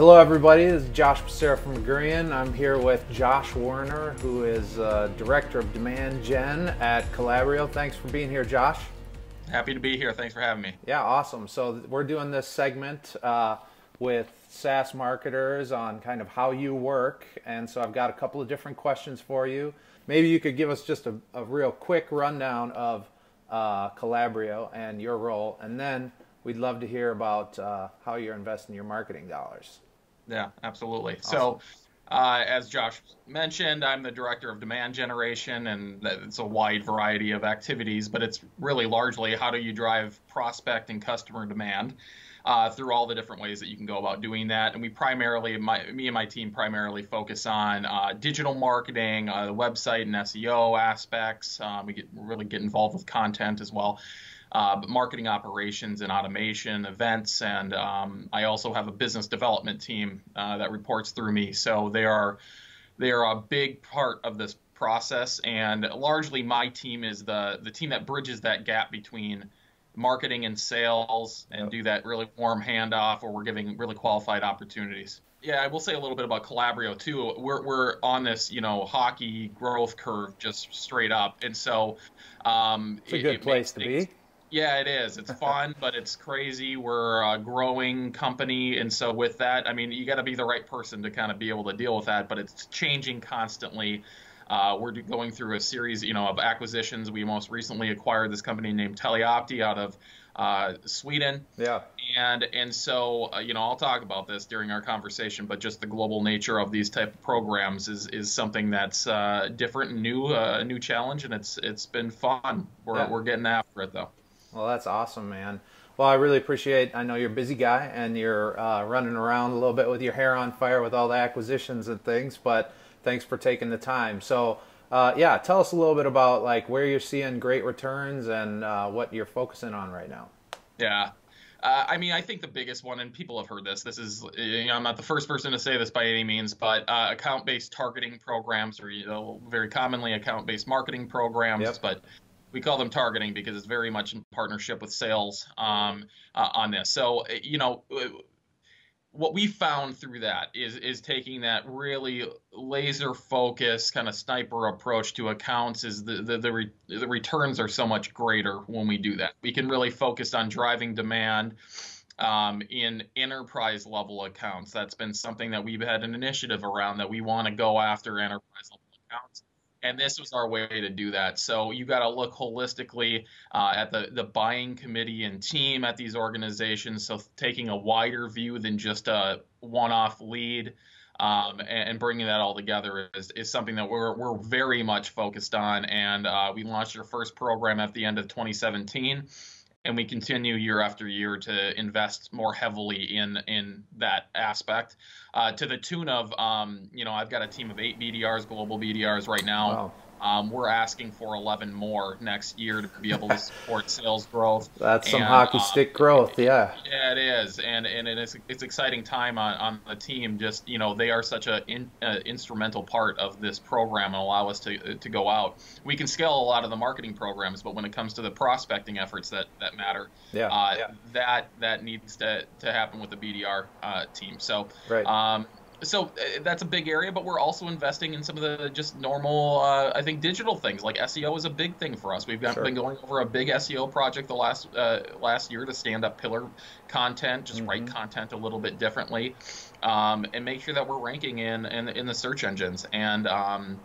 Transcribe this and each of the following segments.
hello, everybody. This is Josh Becerra from Augurian. I'm here with Josh Werner, who is uh, Director of Demand Gen at Calabrio. Thanks for being here, Josh. Happy to be here. Thanks for having me. Yeah, awesome. So we're doing this segment uh, with SaaS marketers on kind of how you work. And so I've got a couple of different questions for you. Maybe you could give us just a, a real quick rundown of uh, Calabrio and your role, and then we'd love to hear about uh, how you're investing your marketing dollars. Yeah, absolutely. Awesome. So, uh, as Josh mentioned, I'm the director of demand generation, and it's a wide variety of activities, but it's really largely how do you drive prospect and customer demand uh, through all the different ways that you can go about doing that. And we primarily, my, me and my team primarily focus on uh, digital marketing, uh, the website and SEO aspects. Um, we get really get involved with content as well. Uh, but marketing operations and automation, events, and um, I also have a business development team uh, that reports through me. So they are they are a big part of this process, and largely my team is the the team that bridges that gap between marketing and sales and yep. do that really warm handoff where we're giving really qualified opportunities. Yeah, I will say a little bit about Calabrio too. We're, we're on this, you know, hockey growth curve just straight up. And so um, it's a good it, place to be. Yeah, it is. It's fun, but it's crazy. We're a growing company. And so with that, I mean, you got to be the right person to kind of be able to deal with that, but it's changing constantly. Uh, we're going through a series, you know, of acquisitions. We most recently acquired this company named Teleopti out of uh, Sweden. Yeah. And and so uh, you know I'll talk about this during our conversation, but just the global nature of these type of programs is is something that's uh, different and new, uh, a new challenge, and it's it's been fun. We're yeah. we're getting after it though. Well, that's awesome, man. Well, I really appreciate. I know you're a busy guy and you're uh, running around a little bit with your hair on fire with all the acquisitions and things, but thanks for taking the time. So, uh, yeah, tell us a little bit about like where you're seeing great returns and uh, what you're focusing on right now. Yeah. Uh, I mean, I think the biggest one, and people have heard this. This is, you know, I'm not the first person to say this by any means, but uh, account-based targeting programs, or you know, very commonly account-based marketing programs, yep. but we call them targeting because it's very much in partnership with sales um, uh, on this. So, you know, what we found through that is is taking that really laser focus kind of sniper approach to accounts is the the the, re, the returns are so much greater when we do that. We can really focus on driving demand um, in enterprise level accounts. That's been something that we've had an initiative around that we want to go after enterprise level accounts and this was our way to do that. So you got to look holistically uh, at the the buying committee and team at these organizations. So taking a wider view than just a one-off lead. Um, and, bringing that all together is, is something that we're, we're very much focused on. And uh, we launched our first program at the end of 2017 and we continue year after year to invest more heavily in in that aspect uh, to the tune of um, you know I've got a team of eight BDRs global BDRs right now wow. Um, we're asking for 11 more next year to be able to support sales growth. That's and, some hockey uh, stick growth, yeah. Yeah, it is, and and it's it's exciting time on, on the team. Just you know, they are such a in, uh, instrumental part of this program and allow us to to go out. We can scale a lot of the marketing programs, but when it comes to the prospecting efforts that that matter, yeah, uh, yeah. that that needs to to happen with the BDR uh, team. So, right. Um, so uh, that's a big area, but we're also investing in some of the just normal, uh, I think, digital things. Like SEO is a big thing for us. We've got, sure. been going over a big SEO project the last uh, last year to stand up pillar content, just mm-hmm. write content a little bit differently, um, and make sure that we're ranking in in, in the search engines and. Um,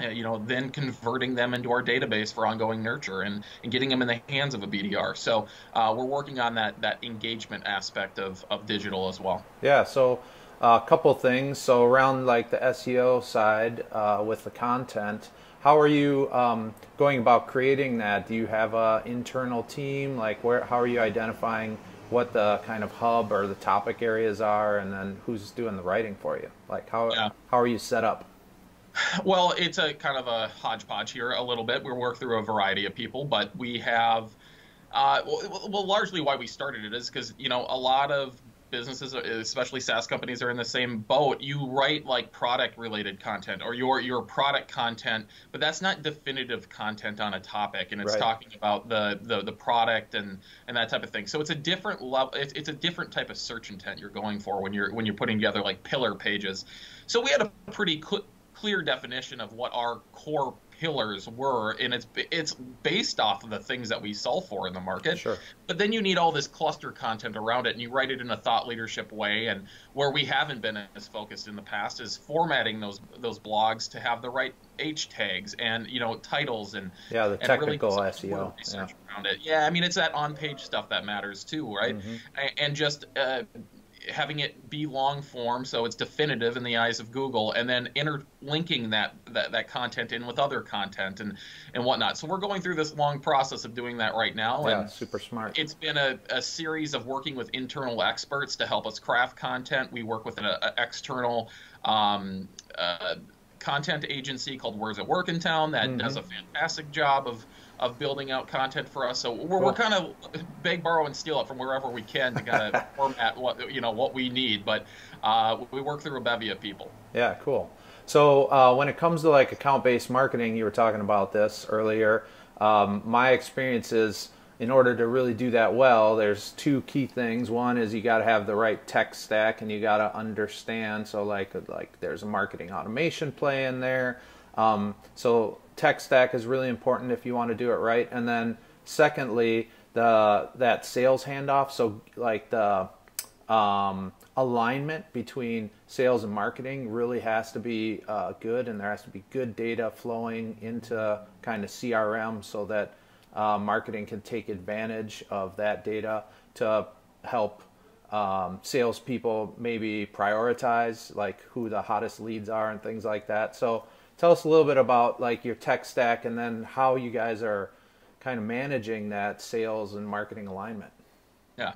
uh, you know, then converting them into our database for ongoing nurture and, and getting them in the hands of a BDR. So uh, we're working on that that engagement aspect of, of digital as well. Yeah. So a couple things. So around like the SEO side uh, with the content, how are you um, going about creating that? Do you have an internal team? Like where? How are you identifying what the kind of hub or the topic areas are, and then who's doing the writing for you? Like how yeah. how are you set up? Well, it's a kind of a hodgepodge here a little bit. We work through a variety of people, but we have. Uh, well, well, largely why we started it is because you know a lot of businesses, especially SaaS companies, are in the same boat. You write like product related content or your your product content, but that's not definitive content on a topic, and it's Right. talking about the, the the product and and that type of thing. So it's a different level. It's, it's a different type of search intent you're going for when you're when you're putting together like pillar pages. So we had a pretty cl- clear definition of what our core pillars were, and it's it's based off of the things that we sell for in the market. Sure. But then you need all this cluster content around it, and you write it in a thought leadership way. And where we haven't been as focused in the past is formatting those those blogs to have the right H tags and you know titles and Yeah, the and really technical SEO. research around it. Yeah, I mean it's that on-page stuff that matters too, right? Mm-hmm. And just uh, having it be long form so it's definitive in the eyes of Google, and then interlinking that, that that content in with other content and and whatnot. So we're going through this long process of doing that right now, Yeah, and super smart. it's been a, a series of working with internal experts to help us craft content. We work with an a, external um, uh, content agency called Words at Work in Town that does a fantastic job of of building out content for us. So we're, we're kind of beg, borrow, and steal it from wherever we can to kind of format what you know what we need. But uh, we work through a bevy of people. Yeah, cool. So uh, when it comes to like account-based marketing, you were talking about this earlier. Um, my experience is, in order to really do that well, there's two key things. One is you got to have the right tech stack, and you got to understand. So like like there's a marketing automation play in there. Um, so tech stack is really important if you want to do it right. And then secondly, the that sales handoff. So like the um, alignment between sales and marketing really has to be uh, good, and there has to be good data flowing into kind of CRM so that uh, marketing can take advantage of that data to help um, salespeople maybe prioritize like who the hottest leads are and things like that. So tell us a little bit about like your tech stack and then how you guys are kind of managing that sales and marketing alignment. Yeah.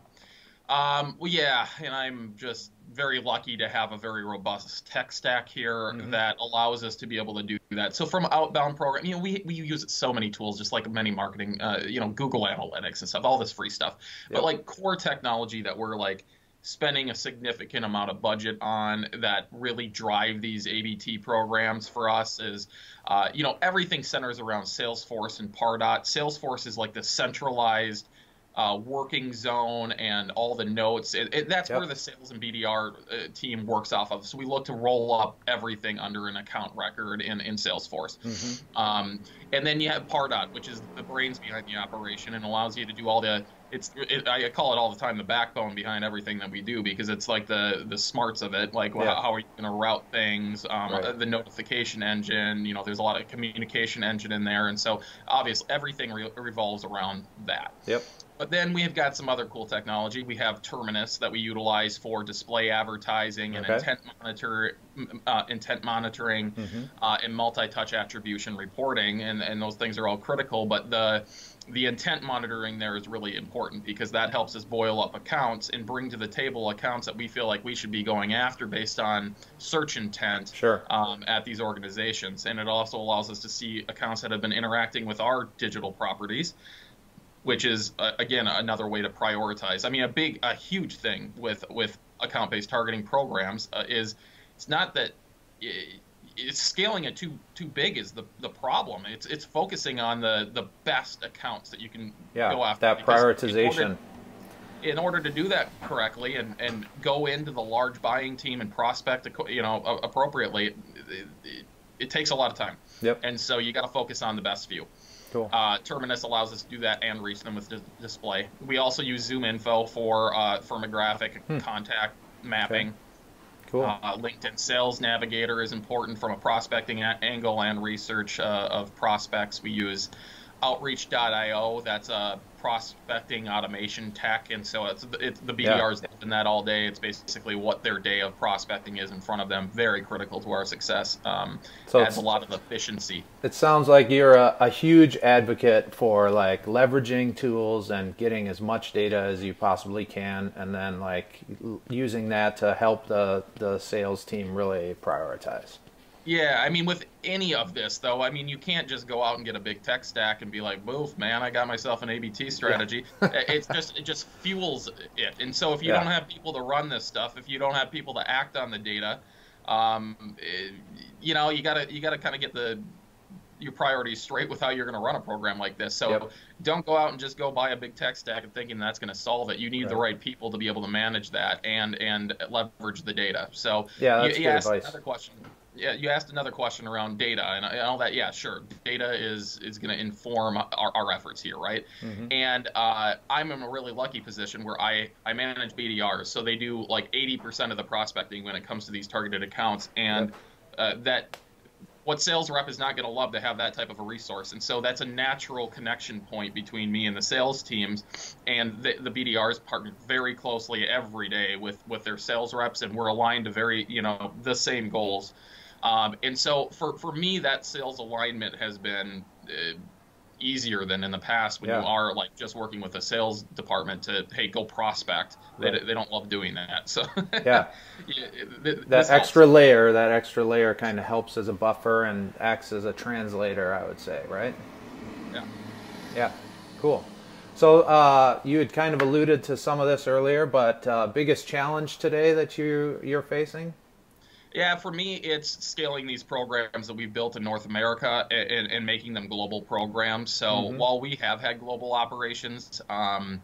Um, well, yeah, and I'm just very lucky to have a very robust tech stack here that allows us to be able to do that. So from outbound program, you know, we, we use so many tools, just like many marketing, uh, you know, Google Analytics and stuff, all this free stuff. Yep. But like core technology that we're like spending a significant amount of budget on that really drive these ABT programs for us is, uh, you know, everything centers around Salesforce and Pardot. Salesforce is like the centralized uh, working zone and all the notes. It, it, that's Yep. where the sales and BDR uh, team works off of. So we look to roll up everything under an account record in, in Salesforce. Um, and then you have Pardot, which is the brains behind the operation and allows you to do all the. It's it, I call it all the time the backbone behind everything that we do because it's like the the smarts of it, like Yeah. how, how are you going to route things, um, Right. the notification engine. You know, there's a lot of communication engine in there, and so obviously everything re- revolves around that. Yep. But then we have got some other cool technology. We have Terminus that we utilize for display advertising and Okay. intent monitor, uh, intent monitoring, uh, and multi-touch attribution reporting, and, and those things are all critical. But the the intent monitoring there is really important because that helps us boil up accounts and bring to the table accounts that we feel like we should be going after based on search intent Sure. um, at these organizations. And it also allows us to see accounts that have been interacting with our digital properties, which is uh, again another way to prioritize. I mean, a big, a huge thing with with account-based targeting programs uh, is it's not that. i it's scaling it too too big is the the problem. It's it's focusing on the the best accounts that you can Yeah, go after. that because in order- prioritization. in order to do that correctly and, and go into the large buying team and prospect, you know, appropriately, it, it, it takes a lot of time. Yep. And so you got to focus on the best few. Cool. Uh, Terminus allows us to do that and reach them with dis- display. We also use Zoom Info for uh, firmographic contact mapping. Cool. Uh, LinkedIn Sales Navigator is important from a prospecting angle and research uh, of prospects. We use Outreach.io. That's a prospecting automation tech, and so it's, it's the Yeah. BDRs in that all day. It's basically what their day of prospecting is in front of them. Very critical to our success. Um, So adds it's- a lot of efficiency. It sounds like you're a, a huge advocate for like leveraging tools and getting as much data as you possibly can, and then like using that to help the the sales team really prioritize. Yeah, I mean, with any of this, though, I mean, you can't just go out and get a big tech stack and be like, "Boof, man, I got myself an ABT strategy." Yeah. it's just it just fuels it. And so, if you yeah. don't have people to run this stuff, if you don't have people to act on the data, um, it, you know, you gotta you gotta kind of get the your priorities straight with how you're going to run a program like this. So yep. don't go out and just go buy a big tech stack and thinking that's going to solve it. You need right. the right people to be able to manage that and and leverage the data. So yeah, that's you, you asked advice. another question. Yeah, you asked another question around data and, and all that. Yeah, sure. Data is is going to inform our, our efforts here, right? Mm-hmm. And uh, I'm in a really lucky position where I I manage BDRs, so they do like 80% of the prospecting when it comes to these targeted accounts, and yep. uh, that what sales rep is not going to love to have that type of a resource. And so that's a natural connection point between me and the sales teams. And the, the BDRs partner very closely every day with, with their sales reps, and we're aligned to very, you know, the same goals. Um, and so for, for me, that sales alignment has been uh, easier than in the past when yeah. you are like just working with a sales department to hey go prospect. Right. they, they don't love doing that so. Yeah, yeah that extra helps. layer that extra layer kind of helps as a buffer and acts as a translator i would say right? Yeah. Yeah. Cool. So uh, you had kind of alluded to some of this earlier but uh, biggest challenge today that you you're facing yeah, for me, it's scaling these programs that we've built in North America and, and making them global programs. So mm-hmm. while we have had global operations, um,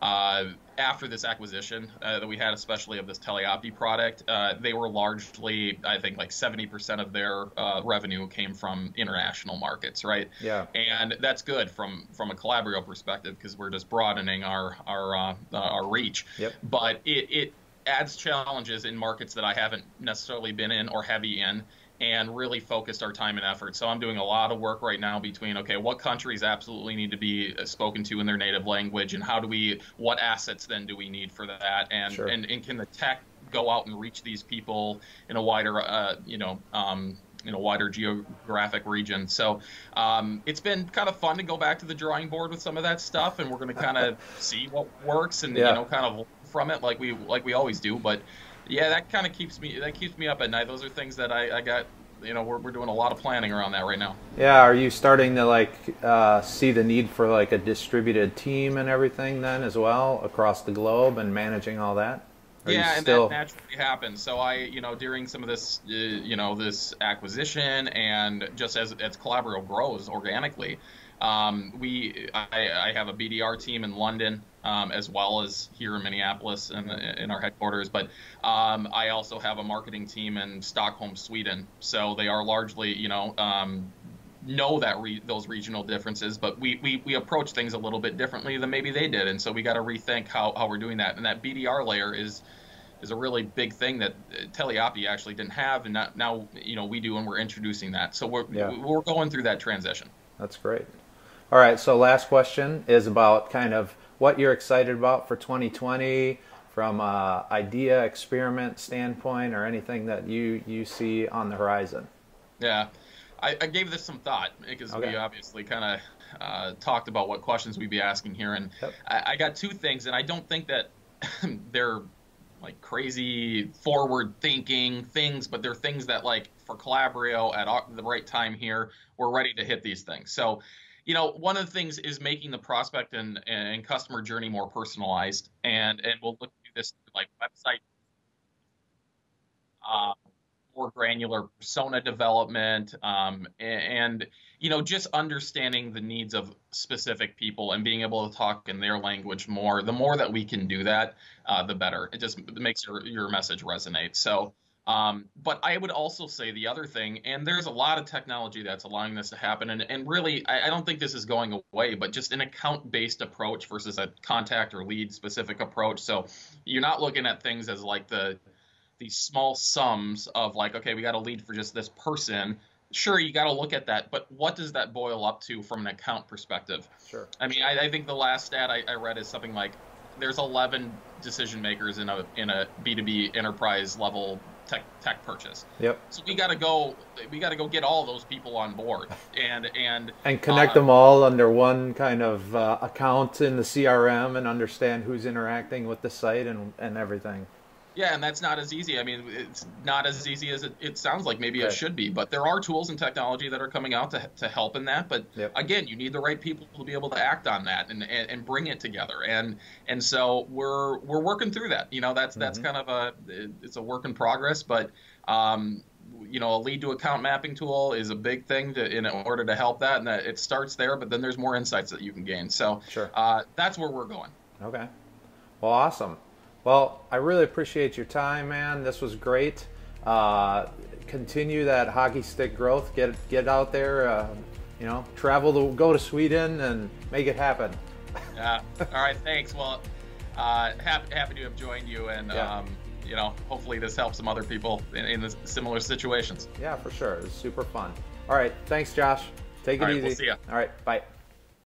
uh, after this acquisition uh, that we had, especially of this Teleopti product, uh, they were largely, I think, like 70% of their uh, revenue came from international markets, right? Yeah. And that's good from from a Calabrio perspective because we're just broadening our our uh, our reach. Yep. But it, it adds challenges in markets that I haven't necessarily been in or heavy in and really focused our time and effort. So I'm doing a lot of work right now between okay, what countries absolutely need to be uh, spoken to in their native language, and how do we, what assets then do we need for that, and sure. and, and can the tech go out and reach these people in a wider, uh, you know, um, in a wider geographic region. So um, it's been kind of fun to go back to the drawing board with some of that stuff, and we're going to kind of see what works and yeah. you know kind of from it like we like we always do. But yeah, that kind of keeps me that keeps me up at night. Those are things that I, I got. You know, we're, we're doing a lot of planning around that right now. Yeah, are you starting to like uh, see the need for like a distributed team and everything then as well across the globe and managing all that? Are yeah, and still... that naturally happens. So I, you know, during some of this, uh, you know, this acquisition and just as as Calabrio grows organically, um, we I, I, have a BDR team in London um, as well as here in Minneapolis in, in our headquarters. But um, I also have a marketing team in Stockholm, Sweden. So they are largely, you know, um, know that re- those regional differences, but we, we, we approach things a little bit differently than maybe they did. And so we got to rethink how, how we're doing that. And that BDR layer is is a really big thing that uh, Teleopti actually didn't have, and now, now you know we do, and we're introducing that. So we're yeah. we're going through that transition. That's great. All right, so last question is about kind of what you're excited about for 2020 from a idea experiment standpoint or anything that you you see on the horizon. Yeah, I, I gave this some thought because okay. we obviously kind of uh, talked about what questions we'd be asking here, and yep. I, I got two things, and I don't think that they're like crazy forward thinking things, but they're things that like for Calabrio at the right time here, we're ready to hit these things. So you know, one of the things is making the prospect and, and customer journey more personalized, and and we'll look at this like website, uh, more granular persona development, um, and, and you know, just understanding the needs of specific people and being able to talk in their language more. The more that we can do that, uh, the better. It just makes your your message resonate. So. Um, but I would also say the other thing, and there's a lot of technology that's allowing this to happen, and, and really, I, I don't think this is going away, but just an account based approach versus a contact or lead specific approach. So you're not looking at things as like the these small sums of like, okay, we got a lead for just this person. Sure, you got to look at that, but what does that boil up to from an account perspective? Sure. I mean, I, I think the last stat I, I read is something like there's 11 decision makers in a in a B2B enterprise level tech tech purchase. Yep. So we got to go. We got to go get all those people on board and and and connect uh, them all under one kind of uh, account in the CRM and understand who's interacting with the site and and everything. Yeah, and that's not as easy. I mean, it's not as easy as it, it sounds like maybe it should be, but there are tools and technology that are coming out to, to help in that. But yep. again, you need the right people to be able to act on that and, and, and, bring it together. And and so we're we're working through that. You know, that's that's mm-hmm. kind of a it's a work in progress, but um, you know, a lead to account mapping tool is a big thing to, in order to help that, and that it starts there. But then there's more insights that you can gain. So sure. uh, that's where we're going. Okay. Well, awesome. Well, I really appreciate your time, man. This was great. Uh, continue that hockey stick growth. Get get out there. Uh, you know, travel to go to Sweden and make it happen. Yeah. All right. Thanks. Well, uh, happy happy to have joined you, and yeah. um, you know, hopefully this helps some other people in, in similar situations. Yeah, for sure. It was super fun. All right. Thanks, Josh. Take it All right, easy. We'll see you. All right. Bye.